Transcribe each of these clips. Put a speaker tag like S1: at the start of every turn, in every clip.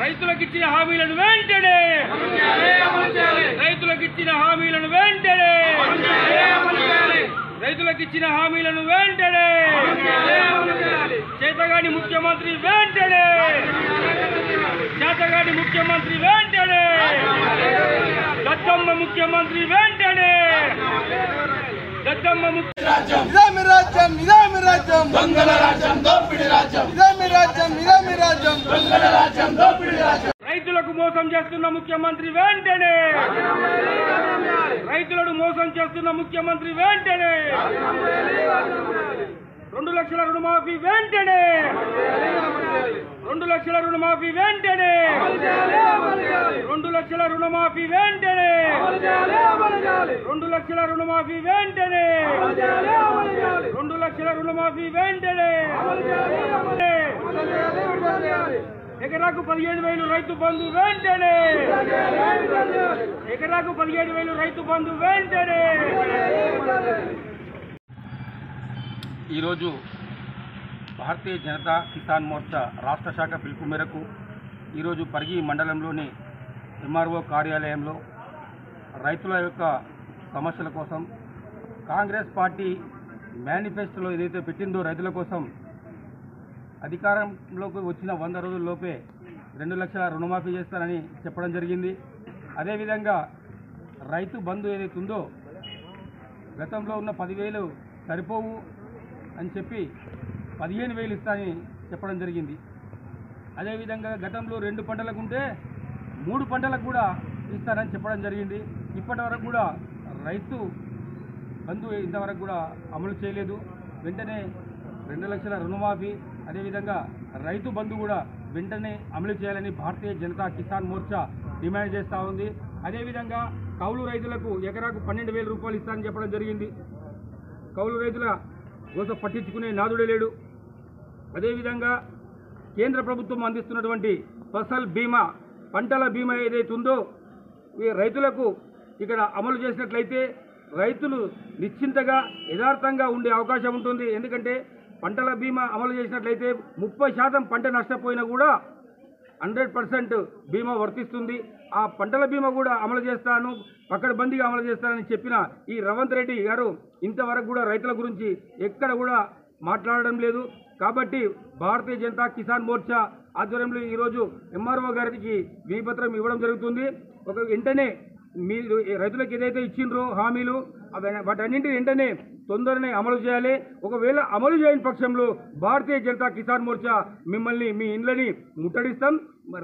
S1: రైతులకు ఇచ్చిన హామీలను వెంటనే రైతులకు ఇచ్చిన హామీలను వెంటనే రైతులకు ఇచ్చిన హామీలను వెంటనే చేతగాని ముఖ్యమంత్రి వెంటనే చేతగాని ముఖ్యమంత్రి వెంటనే దత్తమ్మ ముఖ్యమంత్రి వెంటనే దత్తమ్మ ముఖ్య
S2: ఇదే మీ రాజ్యం ఇదే మీ రాజ్యం.
S3: దొంగల రాజ్యం దోపిడి రాజ్యం.
S2: మీ రాజ్యం ఇదే మీ రాజ్యం
S3: దొంగల రాజ్యం దోపిడి రాజ్యం
S1: రైతులకు మోసం చేస్తున్న ముఖ్యమంత్రి వెంటనే! రైతులను మోసం చేస్తున్న ముఖ్యమంత్రి వెంటనే! రెండు లక్షల రుణమాఫీ వెంటనే! రెండు లక్షల రుణమాఫీ వెంటనే! రెండు లక్షల రుణమాఫీ వెంటనే! రెండు లక్షల రుణమాఫీ వెంటనే! రెండు లక్షల రుణమాఫీ వెంటనే! ఎకరాకు పదిహేడు వేలు రైతు బంధు వెంటనే. ఎకరాకు పదిహేడు వేలు రైతు బంధు వెంటనే.
S4: ఈరోజు భారతీయ జనతా కిసాన్ మోర్చా రాష్ట్ర శాఖ పిలుపు మేరకు ఈరోజు పరిగి మండలంలోని ఎంఆర్ఓ కార్యాలయంలో రైతుల యొక్క సమస్యల కోసం కాంగ్రెస్ పార్టీ మేనిఫెస్టోలో ఏదైతే పెట్టిందో రైతుల కోసం అధికారంలోకి వచ్చిన వంద రోజుల్లోపే రెండు లక్షల రుణమాఫీ చేస్తానని చెప్పడం జరిగింది. అదేవిధంగా రైతు బంధు ఏదైతే ఉందో గతంలో ఉన్న పదివేలు సరిపోవు అని చెప్పి పదిహేను వేలు ఇస్తానని చెప్పడం జరిగింది. అదేవిధంగా గతంలో రెండు పంటలకు ఉంటే మూడు పంటలకు కూడా ఇస్తానని చెప్పడం జరిగింది. ఇప్పటి వరకు కూడా రైతు బంధు ఇంతవరకు కూడా అమలు చేయలేదు. వెంటనే రెండు లక్షల రుణమాఫీ అదేవిధంగా రైతు బంధు కూడా వెంటనే అమలు చేయాలని భారతీయ జనతా కిసాన్ మోర్చా డిమాండ్ చేస్తూ ఉంది. అదేవిధంగా కౌలు రైతులకు ఎకరాకు పన్నెండు వేల రూపాయలు ఇస్తానని చెప్పడం జరిగింది. కౌలు రైతుల కోసం పట్టించుకునే నాదుడే లేడు. అదేవిధంగా కేంద్ర ప్రభుత్వం అందిస్తున్నటువంటి ఫసల్ బీమా పంటల బీమా ఏదైతే ఉందో ఈ రైతులకు ఇక్కడ అమలు చేసినట్లయితే రైతులు నిశ్చింతగా యథార్థంగా ఉండే అవకాశం ఉంటుంది. ఎందుకంటే పంటల బీమా అమలు చేసినట్లయితే ముప్పై శాతం పంట నష్టపోయినా కూడా హండ్రెడ్ పర్సెంట్ బీమా వర్తిస్తుంది. ఆ పంటల బీమా కూడా అమలు చేస్తాను పక్కడబందీగా అమలు చేస్తానని చెప్పిన ఈ రవంత్ రెడ్డి గారు ఇంతవరకు కూడా రైతుల గురించి ఎక్కడ కూడా మాట్లాడడం లేదు. కాబట్టి భారతీయ జనతా కిసాన్ మోర్చా ఆధ్వర్యంలో ఈరోజు ఎంఆర్ఓ గారికి వినపత్రం ఇవ్వడం జరుగుతుంది. ఒక వెంటనే మీరు రైతులకు ఏదైతే ఇచ్చిండ్రో హామీలు అవి వాటన్నింటిని వెంటనే తొందరనే అమలు చేయాలి. ఒకవేళ అమలు చేయని పక్షంలో భారతీయ జనతా కిసాన్ మోర్చా మిమ్మల్ని మీ ఇండ్లని ముట్టడిస్తాం.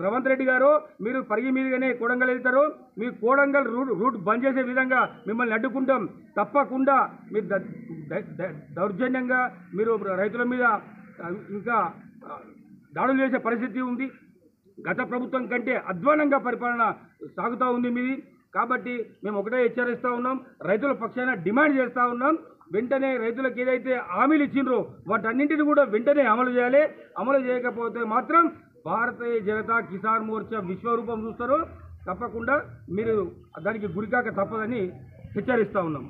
S4: రవంత్ రెడ్డి గారు మీరు పరిగి మీదుగానే కోడంగల్ వెళ్తారు. మీ కోడంగల్ రూట్ రూట్ బంద్ చేసే విధంగా మిమ్మల్ని అడ్డుకుంటాం. తప్పకుండా మీరు దౌర్జన్యంగా మీరు రైతుల మీద ఇంకా దాడులు చేసే పరిస్థితి ఉంది. గత ప్రభుత్వం కంటే అధ్వానంగా పరిపాలన సాగుతూ ఉంది మీది. కాబట్టి మేము ఒకటే హెచ్చరిస్తూ ఉన్నాం. రైతుల పక్షాన డిమాండ్ చేస్తూ ఉన్నాం. వెంటనే రైతులకు ఏదైతే హామీలు ఇచ్చిండ్రో వాటన్నింటిని కూడా వెంటనే అమలు చేయాలి. అమలు చేయకపోతే మాత్రం భారతీయ జనతా కిసాన్ మోర్చా విశ్వరూపం చూస్తారు. తప్పకుండా మీరు దానికి గురికాక తప్పదని హెచ్చరిస్తూ ఉన్నాం.